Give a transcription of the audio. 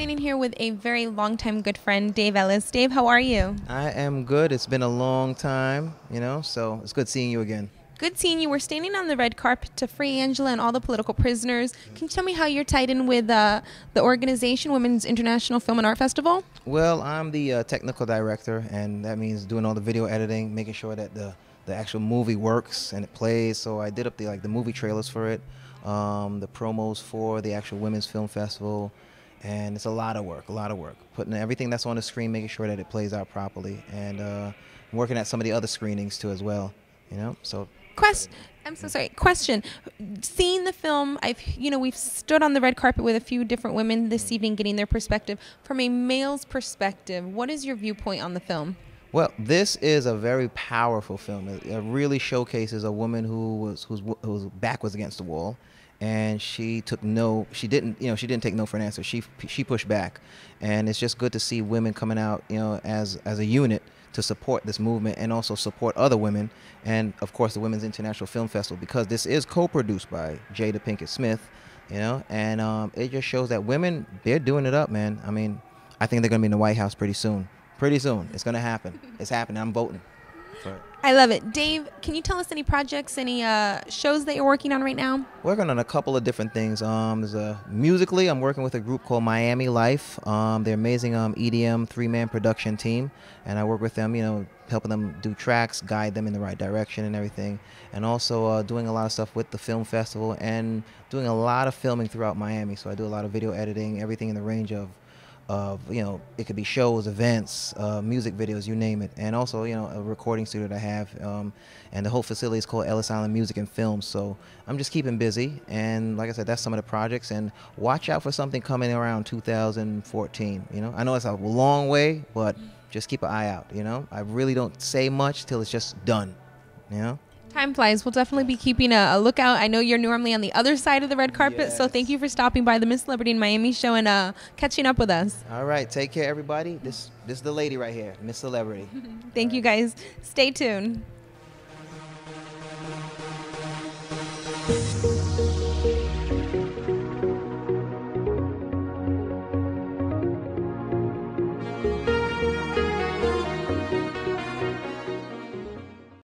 standing here with a very long-time good friend, Dave Ellis. Dave, how are you? I am good. It's been a long time, you know, so it's good seeing you again. Good seeing you. We're standing on the red carpet to free Angela and all the political prisoners. Can you tell me how you're tied in with uh, the organization, Women's International Film and Art Festival? Well, I'm the uh, technical director, and that means doing all the video editing, making sure that the, the actual movie works and it plays. So I did up the like the movie trailers for it, um, the promos for the actual Women's Film Festival, and it's a lot of work, a lot of work. Putting everything that's on the screen, making sure that it plays out properly, and uh, working at some of the other screenings too as well. You know, so Question. I'm so sorry. Question. Seeing the film, I've you know we've stood on the red carpet with a few different women this evening, getting their perspective from a male's perspective. What is your viewpoint on the film? Well, this is a very powerful film. It, it really showcases a woman who was whose whose back was against the wall, and she took no. She didn't. You know, she didn't take no for an answer. She she pushed back, and it's just good to see women coming out. You know, as as a unit to support this movement and also support other women and of course the Women's International Film Festival because this is co-produced by Jada Pinkett Smith, you know, and um, it just shows that women they're doing it up, man. I mean, I think they're gonna be in the White House pretty soon. Pretty soon, it's gonna happen. It's happening. I'm voting. For. I love it. Dave, can you tell us any projects, any uh, shows that you're working on right now? Working on a couple of different things. Um, there's a musically, I'm working with a group called Miami Life. Um, they're amazing um, EDM three-man production team, and I work with them. You know, helping them do tracks, guide them in the right direction, and everything. And also uh, doing a lot of stuff with the film festival and doing a lot of filming throughout Miami. So I do a lot of video editing, everything in the range of of you know it could be shows events uh, music videos you name it. And also you know a recording studio that i have um, and the whole facility is called ellis island music and film. So i'm just keeping busy. And like i said that's some of the projects. And watch out for something coming around 2014 you know? I know it's a long way but just keep an eye out you know? I really don't say much till it's just done you know Time flies. We'll definitely be keeping a, a, lookout. I know you're normally on the other side of the red carpet, yes. so thank you for stopping by the Miss Celebrity in Miami show and uh, catching up with us. All right, take care, everybody. This this is the lady right here, Miss Celebrity. thank All you, right. guys. Stay tuned.